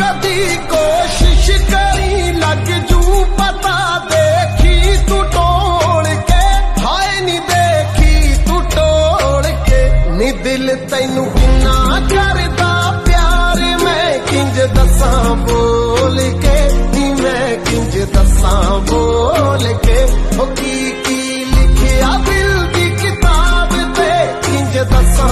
कभी कोशिश करी, लग जू पता देखी, तू टोड़ के। हाय नी देखी, तू टोड़ के। नी दिल किन्ना करदा प्यार, मैं किंज दसा बोल के। नी मैं किंज दसा बोल के। ओ की की लिखिया दिल दी किताब ते, किंज दसा